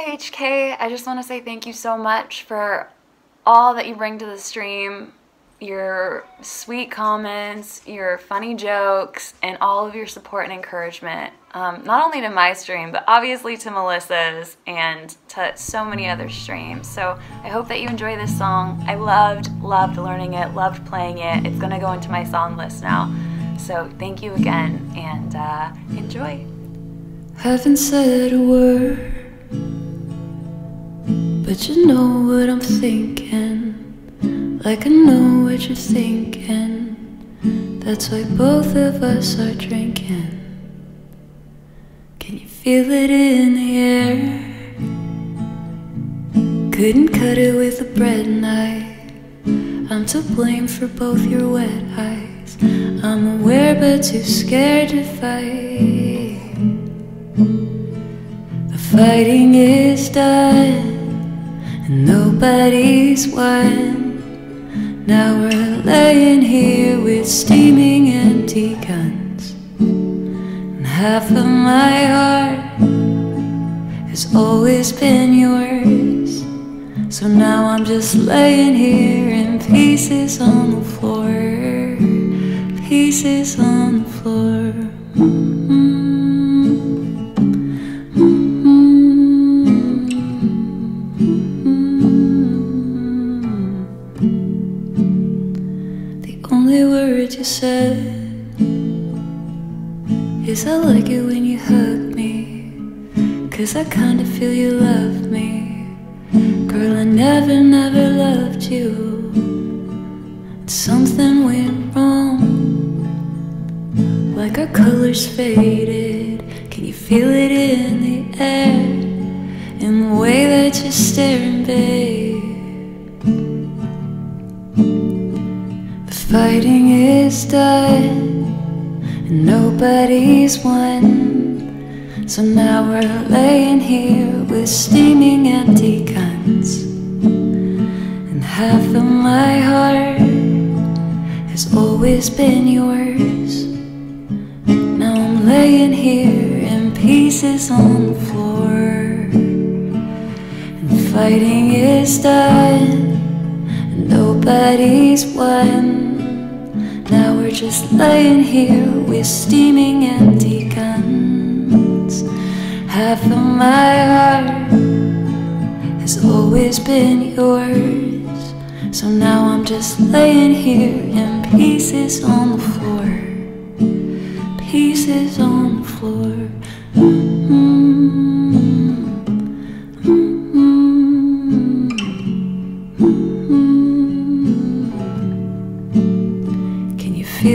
Hi HK, I just want to say thank you so much for all that you bring to the stream, your sweet comments, your funny jokes, and all of your support and encouragement. Um, not only to my stream, but obviously to Melissa's and to so many other streams. So I hope that you enjoy this song. I loved, loved learning it, loved playing it. It's gonna go into my song list now. So thank you again and uh, enjoy. Haven't said a word but you know what I'm thinking, like I know what you're thinking. That's why both of us are drinking. Can you feel it in the air? Couldn't cut it with a bread knife. I'm to blame for both your wet eyes. I'm aware but too scared to fight. The fighting is done and nobody's won. Now we're laying here with steaming empty guns, and half of my heart has always been yours. So now I'm just laying here in pieces on the floor, pieces on the floor. You said. Is I like it when you hug me? Cause I kinda feel you love me. Girl, I never, never loved you. Something went wrong. Like our colors faded. Can you feel it in the air? In the way that you're staring, babe. The Fighting and nobody's won. So now we're laying here with steaming empty guns. And half of my heart has always been yours. Now I'm laying here in pieces on the floor. And fighting is done, and nobody's won. Just laying here with steaming empty guns. Half of my heart has always been yours. So now I'm just laying here in pieces on the floor. Pieces on the floor. Mm -hmm.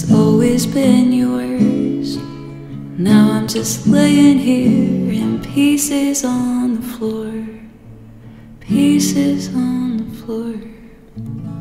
has always been yours. Now I'm just laying here in pieces on the floor, pieces on the floor.